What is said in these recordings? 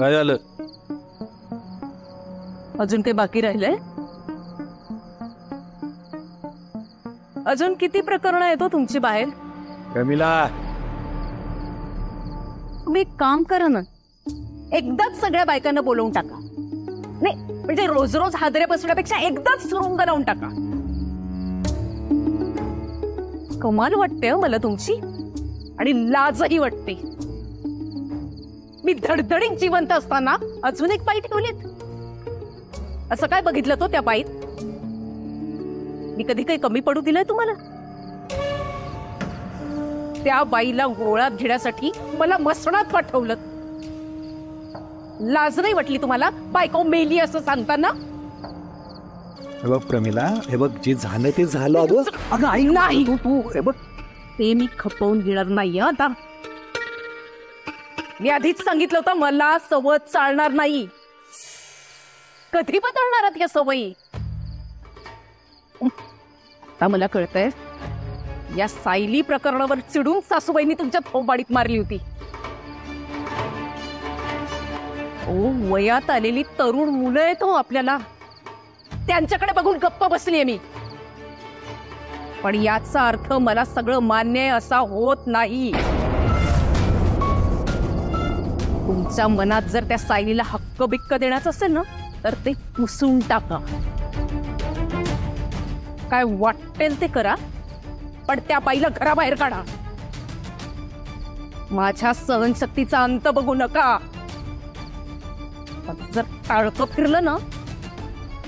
काय झालं? अजून काही बाकी राहिलंय? अजून किती प्रकरण येतो तुमची बाहेर? कमिला! तुम्ही एक काम करा ना. एकदाच सगळ्या बायकांना बोलवून टाका. नाही म्हणजे रोज रोज हादरे बसण्यापेक्षा एकदाच सुरुंग लावून टाका. कमाल वाटते हं मला तुमची. आणि लाजही वाटते. मी धडधडीत जिवंत असताना अजून एक बाई ठेवलीत. असं काय बघितलं तो त्या बाईत मी कधी काही कमी पडू दिलंय तुम्हाला? त्या बाईला गोळ्यात घेण्यासाठी मला मसणात पाठवलं. लाज नाही वाटली तुम्हाला बायको मेली असं सांगताना? हे बघ प्रमिला हे बघ जे झालं ते झालं अगं. अगं आई नाही तू तू हे बघ. ते मी खपवून घेणार नाही आता. मी आधीच सांगितलं होतं मला सवत चालणार नाही. कधी बदलणार या सवयी? आता मला कळतंय या सायली प्रकरणावर चिडून सासूबाईंनी तुमच्या थोबाडीत मारली होती. ओ वयात आलेली तरुण मुलं आहेत हो आपल्याला. त्यांच्याकडे बघून गप्प बसलीये मी. पण याचा अर्थ मला सगळं मान्य असा होत नाही. तुमच्या मनात जर त्या सायलीला हक्क बिक्क देण्याचं असेल ना तर ते पुसून टाका. काय वाटेल ते करा पण त्या बाईला घराबाहेर काढा. माझ्या सहनशक्तीचा अंत बघू नका. जर टाळकं फिरलं ना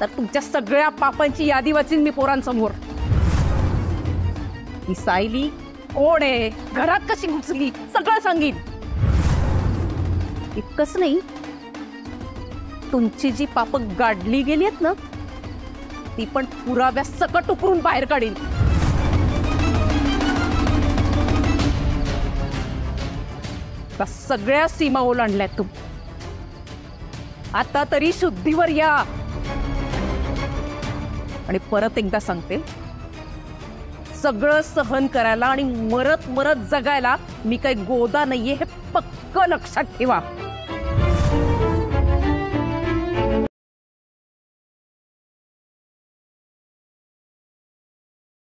तर तुमच्या सगळ्या पापांची यादी वाचीन मी पोरांसमोर. ही सायली कोण आहे? घरात कशी घुसली? सगळं सांगीन. इतकंच नाही. तुमची जी पाप गाडली गेली आहेत ना ती पण पुराव्या सकट उकरून बाहेर काढीन. सगळ्या सीमा ओलांडल्या तू. आता तरी शुद्धीवर या. आणि परत एकदा सांगते सगळं सहन करायला आणि मरत मरत जगायला मी काही गोदा नाहीये हे पक्क लक्षात ठेवा.